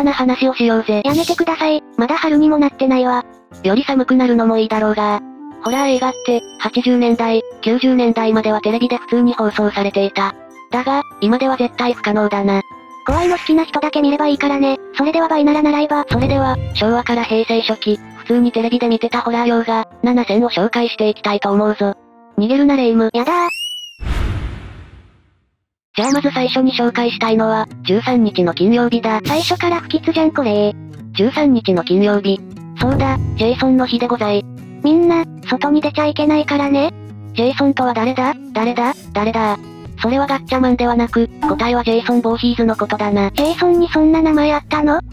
ーな話をしようぜ。やめてください。まだ春にもなってないわ。より寒くなるのもいいだろうが。ホラー映画って、80年代、90年代まではテレビで普通に放送されていた。だが、今では絶対不可能だな。怖いの好きな人だけ見ればいいからね。それではバイなら習えば。それでは、昭和から平成初期、普通にテレビで見てたホラー洋画、7000を紹介していきたいと思うぞ。逃げるなレイム。やだー。じゃあまず最初に紹介したいのは、13日の金曜日だ。最初から不吉じゃんこれ13日の金曜日。そうだ、ジェイソンの日でござい。みんな、外に出ちゃいけないからね。ジェイソンとは誰だ？誰だ？誰だ？それはガッチャマンではなく、答えはジェイソン・ボーヒーズのことだな。ジェイソンにそんな名前あったの？ちっ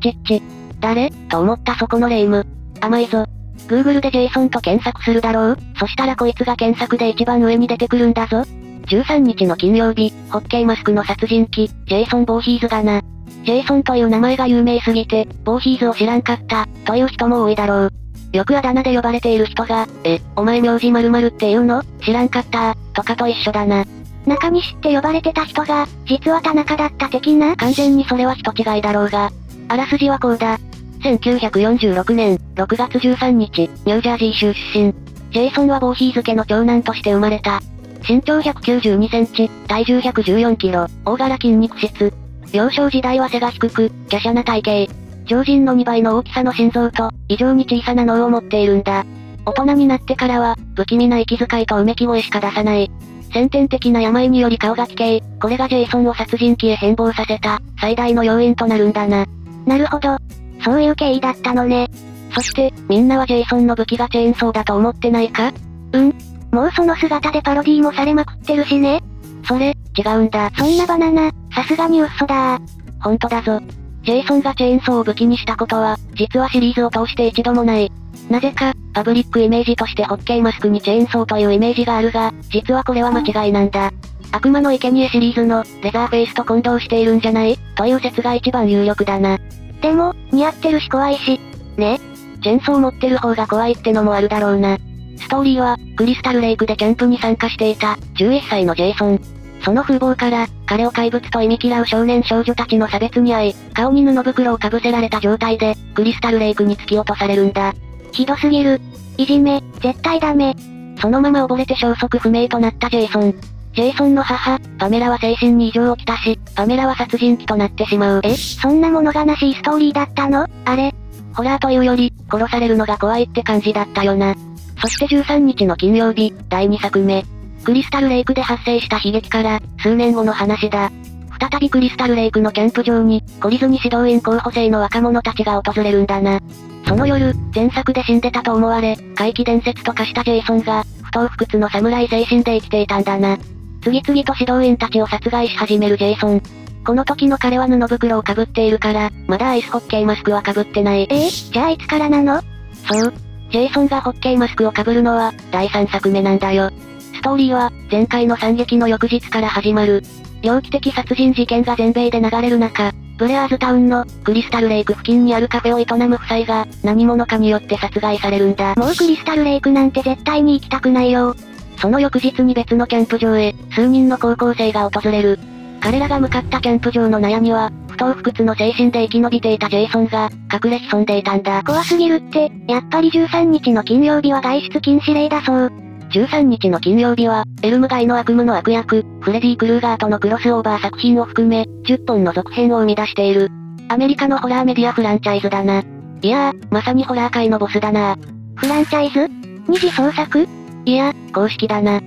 ちっち。誰？と思ったそこのレイム。甘いぞ。Google でジェイソンと検索するだろう？そしたらこいつが検索で一番上に出てくるんだぞ。13日の金曜日、ホッケーマスクの殺人鬼、ジェイソン・ボーヒーズだな。ジェイソンという名前が有名すぎて、ボーヒーズを知らんかった、という人も多いだろう。よくあだ名で呼ばれている人が、え、お前名字〇〇って言うの？知らんかったとかと一緒だな。中西って呼ばれてた人が、実は田中だった的な？完全にそれは人違いだろうが。あらすじはこうだ。1946年、6月13日、ニュージャージー州出身。ジェイソンはボーヒーズ家の長男として生まれた。身長192センチ、体重114キロ、大柄筋肉質。幼少時代は背が低く、華奢な体型。常人の2倍の大きさの心臓と、異常に小さな脳を持っているんだ。大人になってからは、不気味な息遣いとうめき声しか出さない。先天的な病により顔が奇形、これがジェイソンを殺人鬼へ変貌させた、最大の要因となるんだな。なるほど。そういう経緯だったのね。そして、みんなはジェイソンの武器がチェーンソーだと思ってないか？うん。もうその姿でパロディーもされまくってるしね。それ、違うんだ。そんなバナナ、さすがに嘘だほんとだぞ。ジェイソンがチェーンソーを武器にしたことは、実はシリーズを通して一度もない。なぜか、パブリックイメージとしてホッケーマスクにチェーンソーというイメージがあるが、実はこれは間違いなんだ。悪魔の生贄シリーズの、レザーフェイスと混同しているんじゃない？という説が一番有力だな。でも、似合ってるし怖いし。ねチェーンソー持ってる方が怖いってのもあるだろうな。ストーリーは、クリスタルレイクでキャンプに参加していた、11歳のジェイソン。その風貌から、彼を怪物と意味嫌う少年少女たちの差別に遭い、顔に布袋をかぶせられた状態で、クリスタルレイクに突き落とされるんだ。ひどすぎる。いじめ、絶対ダメ。そのまま溺れて消息不明となったジェイソン。ジェイソンの母、パメラは精神に異常をきたし、パメラは殺人鬼となってしまう。え？そんな物悲しいストーリーだったの？あれ？ホラーというより、殺されるのが怖いって感じだったよな。そして13日の金曜日、第2作目。クリスタルレイクで発生した悲劇から、数年後の話だ。再びクリスタルレイクのキャンプ場に、懲りずに指導員候補生の若者たちが訪れるんだな。その夜、前作で死んでたと思われ、怪奇伝説と化したジェイソンが、不当不屈の侍精神で生きていたんだな。次々と指導員たちを殺害し始めるジェイソン。この時の彼は布袋をかぶっているから、まだアイスホッケーマスクはかぶってない。え？ー、じゃあいつからなの？そう。ジェイソンがホッケーマスクをかぶるのは、第3作目なんだよ。ストーリーは、前回の惨劇の翌日から始まる。猟奇的殺人事件が全米で流れる中、ブレアーズタウンのクリスタルレイク付近にあるカフェを営む夫妻が何者かによって殺害されるんだ。もうクリスタルレイクなんて絶対に行きたくないよ。その翌日に別のキャンプ場へ数人の高校生が訪れる。彼らが向かったキャンプ場の悩みは、不当不屈の精神で生き延びていたジェイソンが、隠れ潜んでいたんだ。怖すぎるって、やっぱり13日の金曜日は外出禁止令だそう。13日の金曜日は、エルム街の悪夢の悪役、フレディ・クルーガーとのクロスオーバー作品を含め、10本の続編を生み出している。アメリカのホラーメディアフランチャイズだな。いやー、まさにホラー界のボスだな。フランチャイズ？二次創作？いや、公式だな。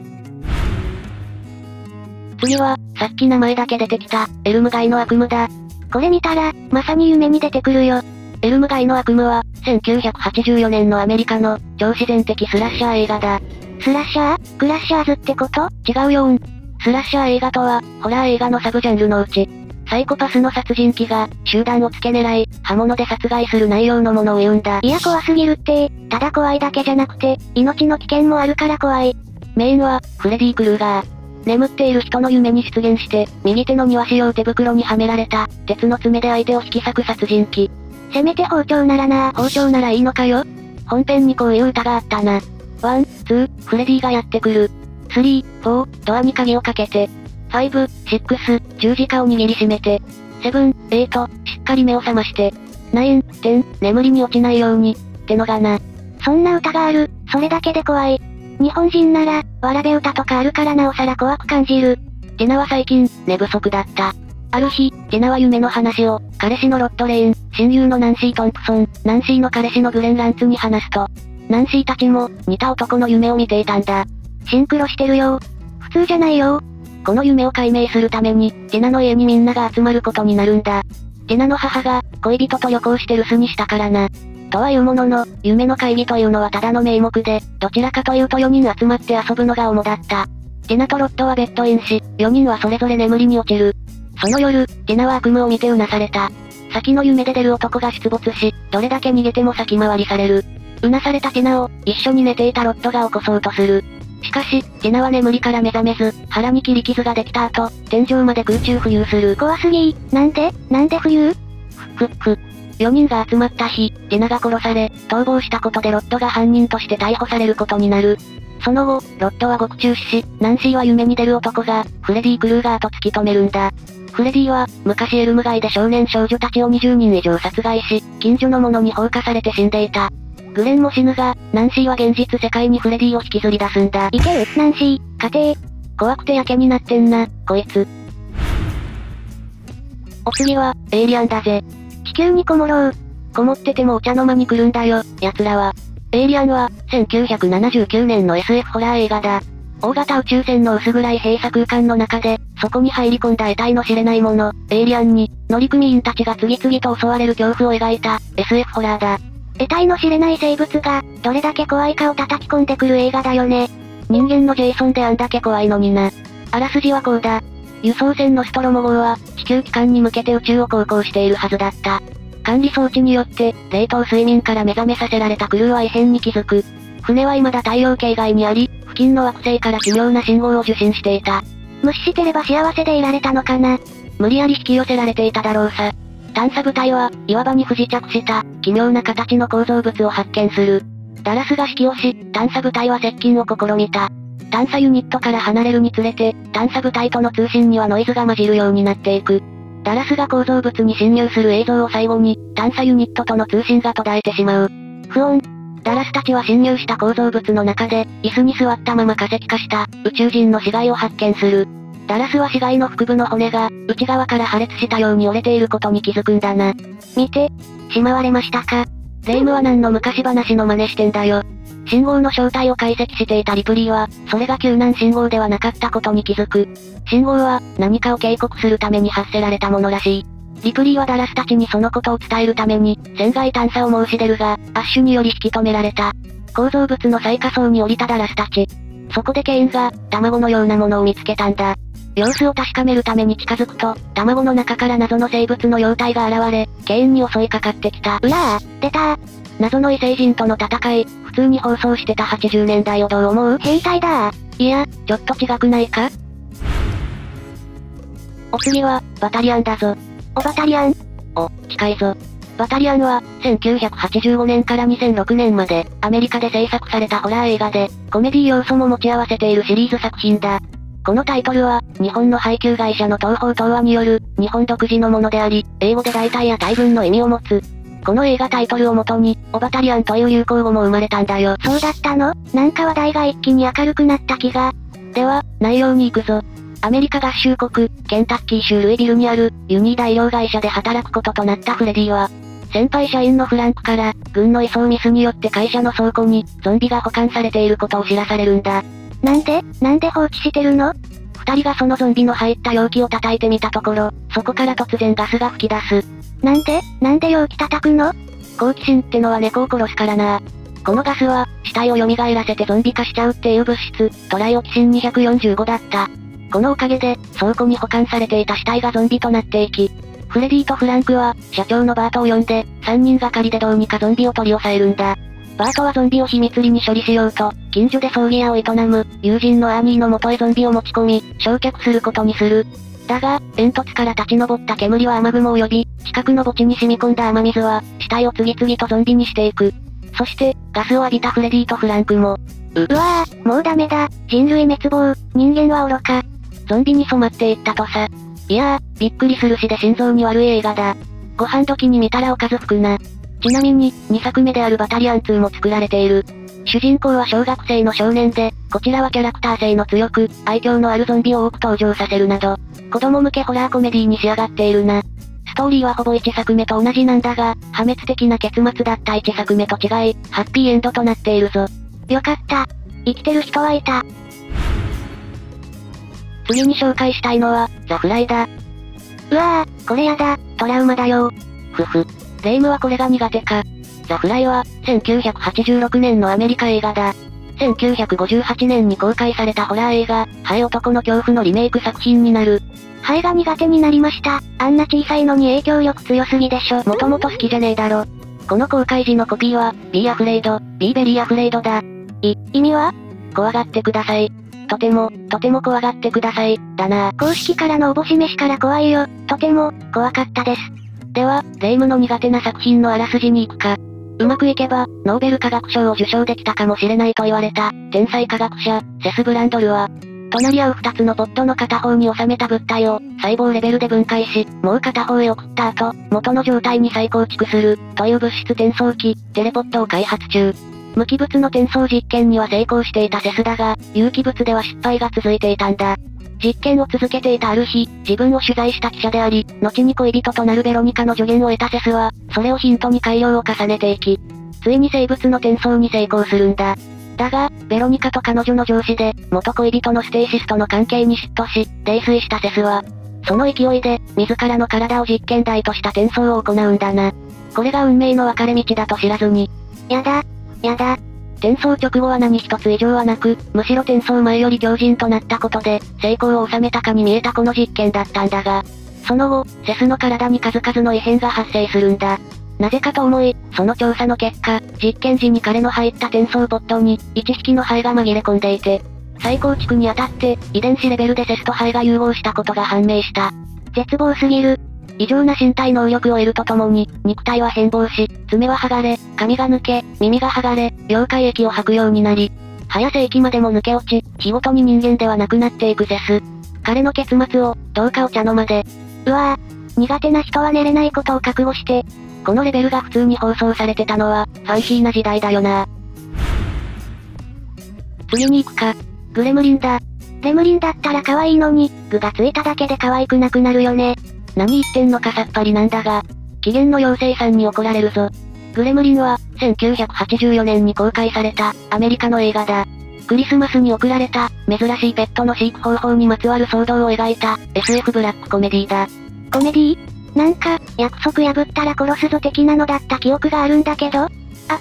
次は、さっき名前だけ出てきた、エルム街の悪夢だ。これ見たら、まさに夢に出てくるよ。エルム街の悪夢は、1984年のアメリカの、超自然的スラッシャー映画だ。スラッシャー？クラッシャーズってこと？違うよん。スラッシャー映画とは、ホラー映画のサブジャンルのうち、サイコパスの殺人鬼が、集団を付け狙い、刃物で殺害する内容のものを言うんだ。いや怖すぎるってただ怖いだけじゃなくて、命の危険もあるから怖い。メインは、フレディ・クルーガー。眠っている人の夢に出現して、右手の庭師用手袋にはめられた、鉄の爪で相手を引き裂く殺人鬼。せめて包丁ならな包丁ならいいのかよ？本編にこういう歌があったな。 One、two、フレディがやってくる。スリー、フォー、ドアに鍵をかけて。ファイブ、シックス、十字架を握りしめて。 Seven、eight、しっかり目を覚まして。 Nine、ten、眠りに落ちないように、ってのがな。そんな歌がある、それだけで怖い。日本人なら、わらべ歌とかあるからなおさら怖く感じる。ティナは最近、寝不足だった。ある日、ティナは夢の話を、彼氏のロッドレイン、親友のナンシー・トンプソン、ナンシーの彼氏のグレン・ランツに話すと、ナンシーたちも、似た男の夢を見ていたんだ。シンクロしてるよ。普通じゃないよ。この夢を解明するために、ティナの家にみんなが集まることになるんだ。ティナの母が、恋人と旅行して留守にしたからな。とはいうものの、夢の会議というのはただの名目で、どちらかというと4人集まって遊ぶのが主だった。ティナとロッドはベッドインし、4人はそれぞれ眠りに落ちる。その夜、ティナは悪夢を見てうなされた。先の夢で出る男が出没し、どれだけ逃げても先回りされる。うなされたティナを、一緒に寝ていたロッドが起こそうとする。しかし、ティナは眠りから目覚めず、腹に切り傷ができた後、天井まで空中浮遊する。怖すぎなんで？なんで冬ふっふ。4人が集まった日、ティナが殺され、逃亡したことでロッドが犯人として逮捕されることになる。その後、ロッドは獄中死し、ナンシーは夢に出る男が、フレディ・クルーガーと突き止めるんだ。フレディは、昔エルム街で少年少女たちを20人以上殺害し、近所の者に放火されて死んでいた。グレンも死ぬが、ナンシーは現実世界にフレディを引きずり出すんだ。いける？ナンシー、勝てー。怖くてやけになってんな、こいつ。お次は、エイリアンだぜ。地球にこもろう。こもっててもお茶の間に来るんだよ、奴らは。エイリアンは、1979年の SF ホラー映画だ。大型宇宙船の薄暗い閉鎖空間の中で、そこに入り込んだ得体の知れないもの、エイリアンに、乗組員たちが次々と襲われる恐怖を描いた、SF ホラーだ。得体の知れない生物が、どれだけ怖いかを叩き込んでくる映画だよね。人間のジェイソンであんだけ怖いのにな。あらすじはこうだ。輸送船のストロモ号は、地球機関に向けて宇宙を航行しているはずだった。管理装置によって、冷凍睡眠から目覚めさせられたクルーは異変に気づく。船は未だ太陽系外にあり、付近の惑星から奇妙な信号を受信していた。無視してれば幸せでいられたのかな。無理やり引き寄せられていただろうさ。探査部隊は、岩場に不時着した、奇妙な形の構造物を発見する。ダラスが指揮をし、探査部隊は接近を試みた。探査ユニットから離れるにつれて、探査部隊との通信にはノイズが混じるようになっていく。ダラスが構造物に侵入する映像を最後に、探査ユニットとの通信が途絶えてしまう。不穏。ダラスたちは侵入した構造物の中で、椅子に座ったまま化石化した、宇宙人の死骸を発見する。ダラスは死骸の腹部の骨が、内側から破裂したように折れていることに気づくんだな。見て、しまわれましたか。レイムは何の昔話の真似してんだよ。信号の正体を解析していたリプリーは、それが救難信号ではなかったことに気づく。信号は、何かを警告するために発せられたものらしい。リプリーはダラスたちにそのことを伝えるために、船外探査を申し出るが、アッシュにより引き止められた。構造物の最下層に降りたダラスたち。そこでケインが、卵のようなものを見つけたんだ。様子を確かめるために近づくと、卵の中から謎の生物の容体が現れ、ケインに襲いかかってきた。うらー、出たー。謎の異星人との戦い、普通に放送してた80年代をどう思う？変態だ。いや、ちょっと違くないか？お次は、バタリアンだぞ。おバタリアンお、近いぞ。バタリアンは、1985年から2006年まで、アメリカで制作されたホラー映画で、コメディ要素も持ち合わせているシリーズ作品だ。このタイトルは、日本の配給会社の東宝東亜による、日本独自のものであり、英語で大体や大分の意味を持つ。この映画タイトルをもとに、オバタリアンという流行語も生まれたんだよ。そうだったの？なんか話題が一気に明るくなった気が。では、内容に行くぞ。アメリカ合衆国、ケンタッキー州ルイビルにある、ユニー大量会社で働くこととなったフレディは、先輩社員のフランクから、軍の移送ミスによって会社の倉庫に、ゾンビが保管されていることを知らされるんだ。なんで？なんで放置してるの？二人がそのゾンビの入った容器を叩いてみたところ、そこから突然ガスが吹き出す。なんでなんで容器叩くの？好奇心ってのは猫を殺すからな。このガスは、死体を蘇らせてゾンビ化しちゃうっていう物質、トライオキシン245だった。このおかげで、倉庫に保管されていた死体がゾンビとなっていき、フレディとフランクは、社長のバートを呼んで、三人がかりでどうにかゾンビを取り押さえるんだ。バートはゾンビを秘密裏に処理しようと、近所で葬儀屋を営む、友人のアーニーの元へゾンビを持ち込み、焼却することにする。だが、煙突から立ち上った煙は雨雲を呼び、近くの墓地に染み込んだ雨水は、死体を次々とゾンビにしていく。そして、ガスを浴びたフレディとフランクも、う、うわぁ、もうダメだ。人類滅亡、人間は愚か。ゾンビに染まっていったとさ。いやー、びっくりするしで心臓に悪い映画だ。ご飯時に見たらおかず吹くな。ちなみに、2作目であるバタリアン2も作られている。主人公は小学生の少年で、こちらはキャラクター性の強く、愛嬌のあるゾンビを多く登場させるなど、子供向けホラーコメディに仕上がっているな。ストーリーはほぼ1作目と同じなんだが、破滅的な結末だった1作目と違い、ハッピーエンドとなっているぞ。よかった。生きてる人はいた。次に紹介したいのは、ザ・フライだ。うわぁ、これやだ、トラウマだよ。ふふ。レイムはこれが苦手か。ザ・フライは、1986年のアメリカ映画だ。1958年に公開されたホラー映画、ハエ男の恐怖のリメイク作品になる。ハエが苦手になりました。あんな小さいのに影響力強すぎでしょ。もともと好きじゃねえだろ。この公開時のコピーは、Be Afraid, Be Very Afraid だ。い、意味は？怖がってください。とても、とても怖がってください、だな公式からのおぼし飯から怖いよ。とても、怖かったです。では、レイムの苦手な作品のあらすじに行くか。うまくいけば、ノーベル化学賞を受賞できたかもしれないと言われた、天才科学者、セス・ブランドルは、隣り合う二つのポットの片方に収めた物体を、細胞レベルで分解し、もう片方へ送った後、元の状態に再構築する、という物質転送機、テレポットを開発中。無機物の転送実験には成功していたセスだが、有機物では失敗が続いていたんだ。実験を続けていたある日、自分を取材した記者であり、後に恋人となるベロニカの助言を得たセスは、それをヒントに改良を重ねていき、ついに生物の転送に成功するんだ。だが、ベロニカと彼女の上司で、元恋人のステイシスとの関係に嫉妬し、泥酔したセスは、その勢いで、自らの体を実験台とした転送を行うんだな。これが運命の分かれ道だと知らずに。やだ、やだ、転送直後は何一つ異常はなく、むしろ転送前より強靭となったことで、成功を収めたかに見えたこの実験だったんだが、その後、セスの体に数々の異変が発生するんだ。なぜかと思い、その調査の結果、実験時に彼の入った転送ポットに、1匹のハエが紛れ込んでいて、再構築にあたって、遺伝子レベルでセスとハエが融合したことが判明した。絶望すぎる。異常な身体能力を得るとともに、肉体は変貌し、爪は剥がれ、髪が抜け、耳が剥がれ、妖怪液を吐くようになり、早世紀までも抜け落ち、日ごとに人間ではなくなっていくセス。彼の結末を、どうかお茶の間で。うわぁ、苦手な人は寝れないことを覚悟して。このレベルが普通に放送されてたのは、ファンキーな時代だよな次に行くか。グレムリンだ。レムリンだったら可愛いのに、具がついただけで可愛くなくなるよね。何言ってんのかさっぱりなんだが、期限の妖精さんに怒られるぞ。グレムリンは、1984年に公開された、アメリカの映画だ。クリスマスに送られた、珍しいペットの飼育方法にまつわる騒動を描いた、SF ブラックコメディだ。コメディなんか、約束破ったら殺すぞ的なのだった記憶があるんだけどあ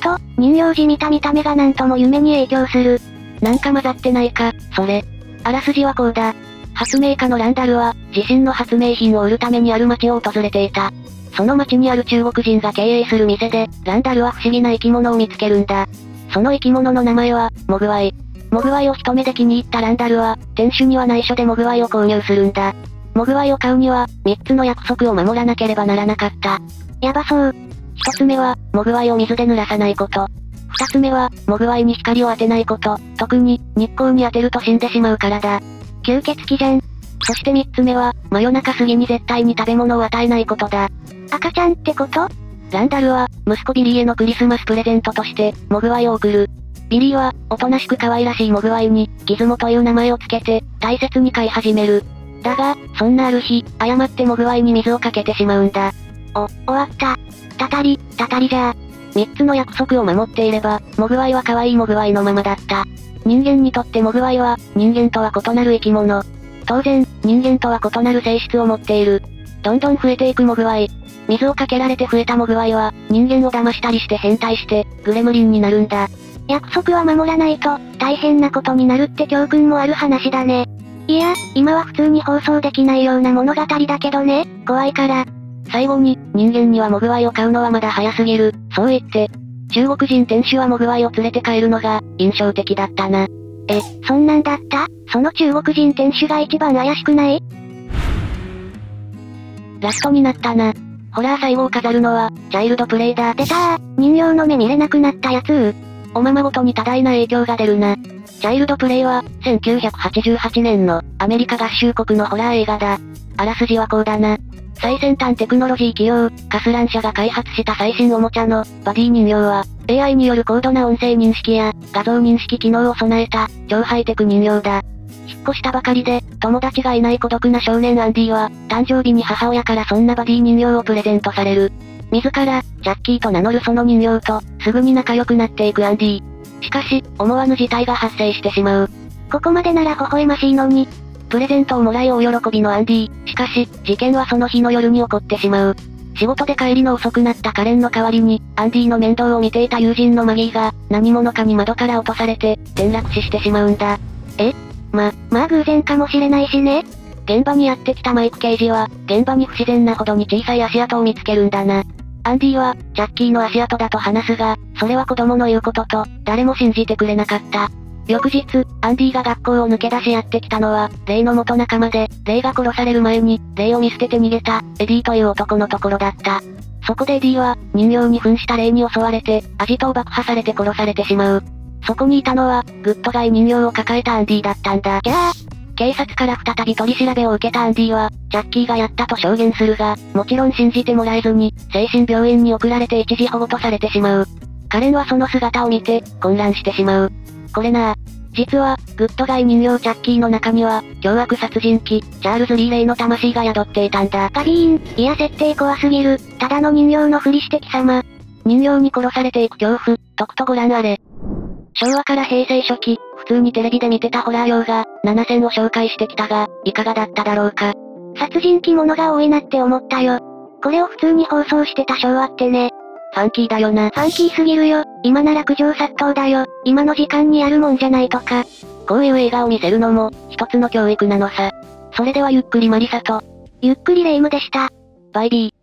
と、乳幼児見た見た目がなんとも夢に影響する。なんか混ざってないか、それ。あらすじはこうだ。発明家のランダルは、自身の発明品を売るためにある町を訪れていた。その町にある中国人が経営する店で、ランダルは不思議な生き物を見つけるんだ。その生き物の名前は、モグワイ。モグワイを一目で気に入ったランダルは、店主には内緒でモグワイを購入するんだ。モグワイを買うには、三つの約束を守らなければならなかった。やばそう。一つ目は、モグワイを水で濡らさないこと。二つ目は、モグワイに光を当てないこと。特に、日光に当てると死んでしまうからだ。吸血鬼じゃん。そして三つ目は、真夜中過ぎに絶対に食べ物を与えないことだ。赤ちゃんってこと？ランダルは、息子ビリーへのクリスマスプレゼントとして、モグワイを贈る。ビリーは、おとなしく可愛らしいモグワイに、ギズモという名前をつけて、大切に飼い始める。だが、そんなある日、誤ってモグワイに水をかけてしまうんだ。お、終わった。たたり、たたりじゃ三つの約束を守っていれば、モグワイは可愛いモグワイのままだった。人間にとってモグワイは、人間とは異なる生き物。当然、人間とは異なる性質を持っている。どんどん増えていくモグワイ。水をかけられて増えたモグワイは、人間を騙したりして変態して、グレムリンになるんだ。約束は守らないと、大変なことになるって教訓もある話だね。いや、今は普通に放送できないような物語だけどね、怖いから。最後に、人間にはモグワイを買うのはまだ早すぎる、そう言って、中国人店主はモグワイを連れて帰るのが、印象的だったな。え、そんなんだった？その中国人店主が一番怪しくない？ラストになったな。ホラー最後を飾るのは、チャイルドプレイだ。出たー、人形の目見れなくなったやつおままごとに多大な影響が出るな。チャイルドプレイは、1988年の、アメリカ合衆国のホラー映画だ。あらすじはこうだな。最先端テクノロジー企業、カスラン社が開発した最新おもちゃの、バディ人形は、AI による高度な音声認識や、画像認識機能を備えた、超ハイテク人形だ。引っ越したばかりで、友達がいない孤独な少年アンディは、誕生日に母親からそんなバディ人形をプレゼントされる。自ら、ジャッキーと名乗るその人形と、すぐに仲良くなっていくアンディ。しかし、思わぬ事態が発生してしまう。ここまでなら微笑ましいのに。プレゼントをもらい大喜びのアンディ。しかし、事件はその日の夜に起こってしまう。仕事で帰りの遅くなったカレンの代わりに、アンディの面倒を見ていた友人のマギーが、何者かに窓から落とされて、転落死してしまうんだ。え？ま、まあ偶然かもしれないしね。現場にやってきたマイク刑事は、現場に不自然なほどに小さい足跡を見つけるんだな。アンディは、チャッキーの足跡だと話すが、それは子供の言うことと、誰も信じてくれなかった。翌日、アンディが学校を抜け出しやってきたのは、レイの元仲間で、レイが殺される前に、レイを見捨てて逃げた、エディという男のところだった。そこでエディは、人形に扮したレイに襲われて、アジトを爆破されて殺されてしまう。そこにいたのは、グッドガイ人形を抱えたアンディだったんだ。ギャー警察から再び取り調べを受けたアンディは、チャッキーがやったと証言するが、もちろん信じてもらえずに、精神病院に送られて一時保護とされてしまう。カレンはその姿を見て、混乱してしまう。これな実は、グッドガイ人形ジャッキーの中には、凶悪殺人鬼、チャールズ・リーレイの魂が宿っていたんだ。ガビーン、いや設定怖すぎる、ただの人形のふりして貴様。人形に殺されていく恐怖、とくとご覧あれ。昭和から平成初期、普通にテレビで見てたホラー用画、7選を紹介してきたが、いかがだっただろうか。殺人鬼物が多いなって思ったよ。これを普通に放送してた昭和ってね。ファンキーだよな。ファンキーすぎるよ。今なら苦情殺到だよ。今の時間にやるもんじゃないとか。こういう映画を見せるのも、一つの教育なのさ。それではゆっくりマリサと、ゆっくりレイムでした。バイビー。